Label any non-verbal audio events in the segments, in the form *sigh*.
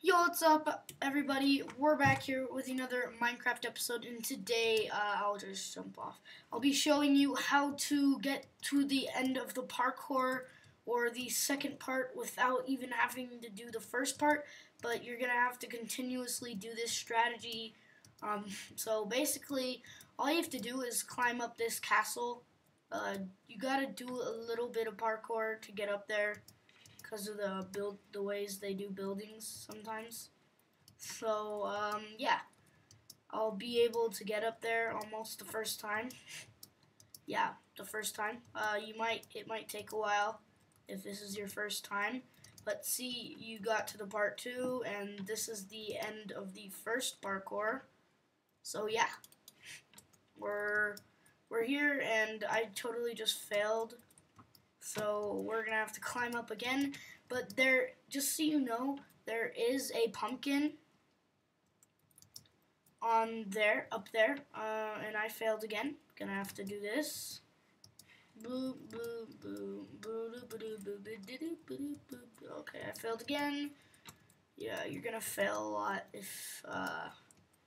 Yo, what's up, everybody? We're back here with another Minecraft episode, and today uh, I'll just jump off. I'll be showing you how to get to the end of the parkour or the second part without even having to do the first part, but you're gonna have to continuously do this strategy. Um, so basically, all you have to do is climb up this castle. Uh, you gotta do a little bit of parkour to get up there because of the build the ways they do buildings sometimes. So um, yeah, I'll be able to get up there almost the first time. *laughs* yeah, the first time. Uh, you might it might take a while if this is your first time. But see, you got to the part two, and this is the end of the first parkour. So yeah, *laughs* we're we're here, and I totally just failed so we're gonna have to climb up again. But there, just so you know, there is a pumpkin on there, up there, uh, and I failed again. Gonna have to do this. Okay, I failed again. Yeah, you're gonna fail a lot if uh,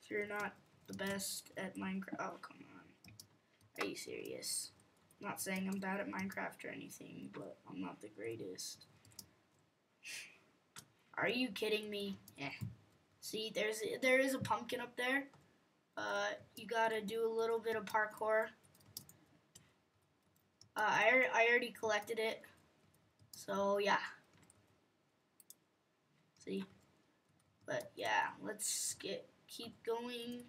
if you're not the best at Minecraft. Oh, come on. Are you serious? Not saying I'm bad at Minecraft or anything, but I'm not the greatest. Are you kidding me? Yeah. See, there's there is a pumpkin up there. Uh, you gotta do a little bit of parkour. Uh, I I already collected it, so yeah. See, but yeah, let's get keep going.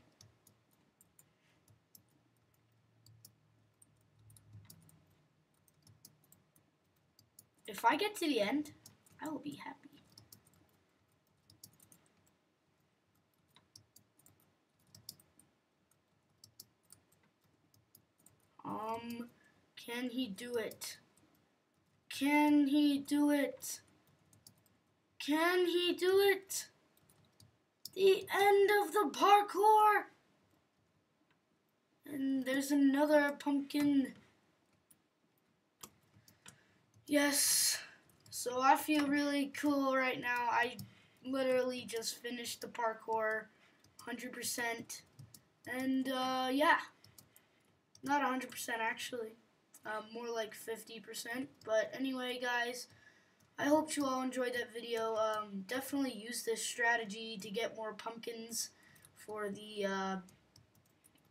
If I get to the end, I will be happy. Um, can he do it? Can he do it? Can he do it? The end of the parkour! And there's another pumpkin. Yes. So I feel really cool right now. I literally just finished the parkour 100%. And uh, yeah. Not 100% actually. Uh, more like 50%. But anyway, guys, I hope you all enjoyed that video. Um, definitely use this strategy to get more pumpkins for the uh,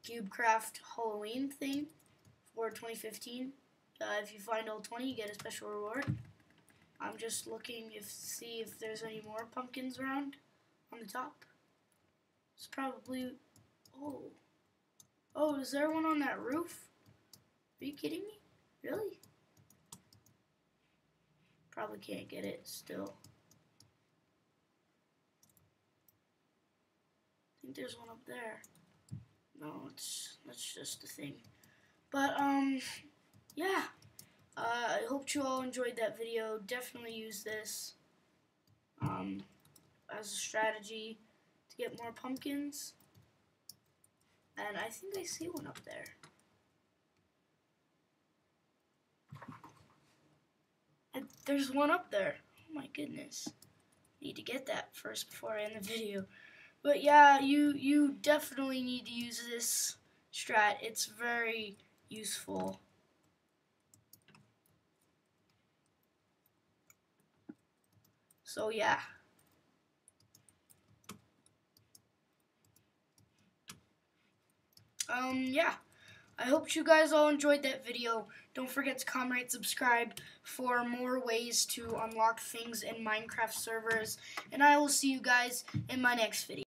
CubeCraft Halloween thing for 2015. Uh, if you find all 20, you get a special reward. I'm just looking if see if there's any more pumpkins around on the top. It's probably oh oh is there one on that roof? Are you kidding me? Really? Probably can't get it still. I think there's one up there. No, it's that's just a thing. But um yeah. Uh, I hope you all enjoyed that video. Definitely use this um, as a strategy to get more pumpkins. And I think I see one up there. And there's one up there. Oh my goodness. Need to get that first before I end the video. But yeah, you you definitely need to use this strat. It's very useful. So yeah. Um, yeah. I hope you guys all enjoyed that video. Don't forget to comment, rate, subscribe for more ways to unlock things in Minecraft servers. And I will see you guys in my next video.